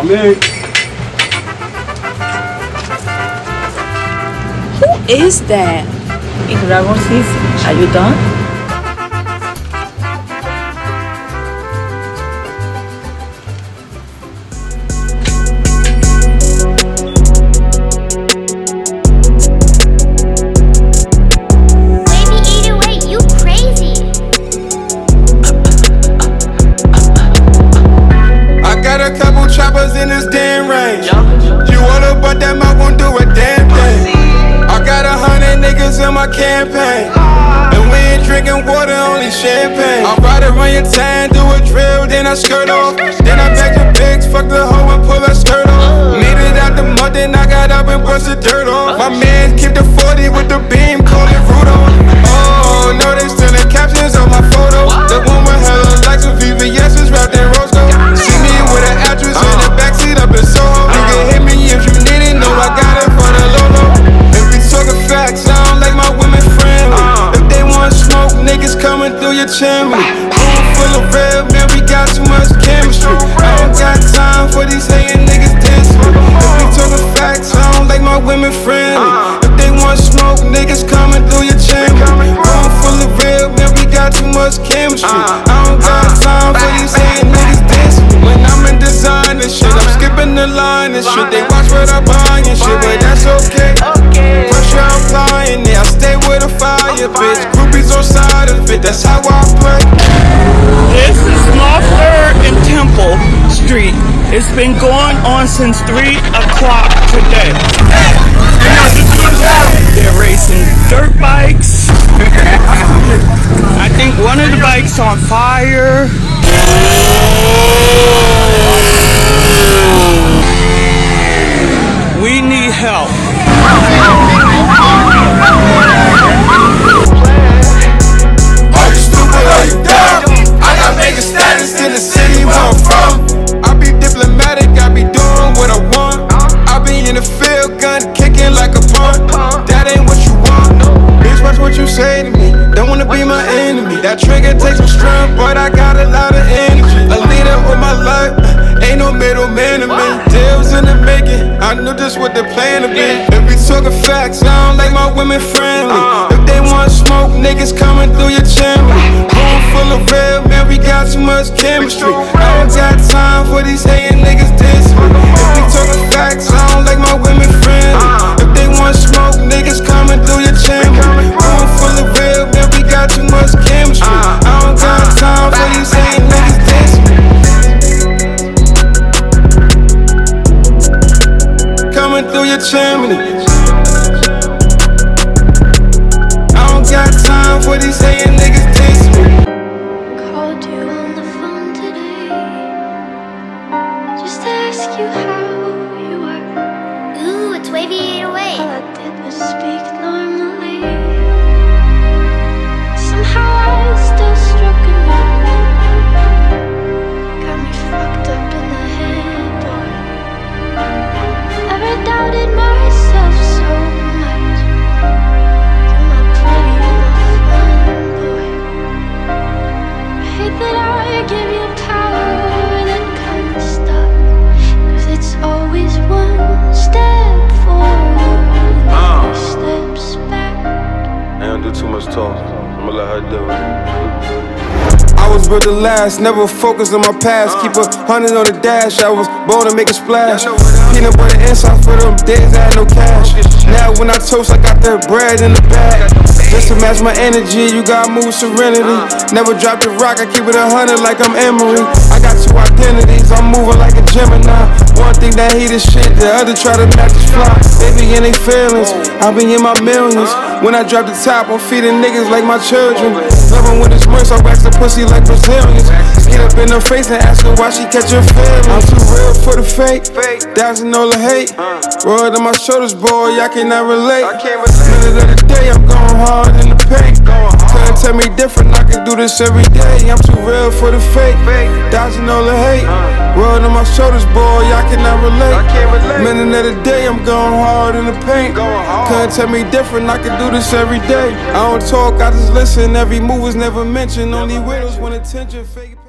Amén. Who is that? Dragon Sis, are you done? In this damn range. You wanna butt that mouth, won't do a damn thing. I got a hundred niggas in my campaign. And we ain't drinking water, only champagne. I ride around your town, do a drill, then I skirt off. Then I back the pigs, fuck the chimney. Room full of red, man, we got too much chemistry. I don't got time for these hating niggas dancing. If we talking facts, I don't like my women friendly. If they want smoke, niggas coming through your chimney. Room full of red, man, we got too much chemistry. It's been going on since 3 o'clock today. They're racing dirt bikes. I think one of the bikes on fire. We need help. Say to me. Don't wanna be my enemy. That trigger takes some strength, but I got a lot of energy. A leader with my life, ain't no middleman to me. Deals in the making, I knew this what the plan to be. If we talking facts, I don't like my women friendly. If they want smoke, niggas coming through your chimney. Room full of red, man, we got too much chemistry. I don't got time for these hating niggas dissing me. If we talking facts, I don't like my women friendly. If they want smoke, Coming through your chimney. I don't got time for these hating niggas dissing me. Called you on the phone today. Just to ask you how you are. Ooh, it's wavy I'ma let her do it. I was last, never focused on my past. Keep a hundred on the dash. I was born to make a splash. Peanut butter inside for them days I had no cash. Now when I toast, I got the bread in the bag. Just to match my energy, you gotta move serenity. Never drop the rock, I keep it a hundred like I'm Emery. I got two identities, I'm moving like a Gemini. One thing that he the shit, the other try to match his fly. They be in their feelings, I be in my millions. When I drop the top, I'm feeding niggas like my children. Loving when it's merch, I wax the pussy like Brazilians. Get up in her face and ask her why she catching feelings. I'm too real for the fake, dancing all the hate. Word on my shoulders, boy, I cannot relate. Minute of the day, I'm going hard in the paint. Tell me different, I can do this every day. I'm too real for the fake, dodging all the hate. Word on my shoulders, boy, I cannot relate. Minute of the day, I'm going hard in the paint. Couldn't tell me different, I can do this every day. I don't talk, I just listen. Every move is never mentioned. Only widows want attention. Fake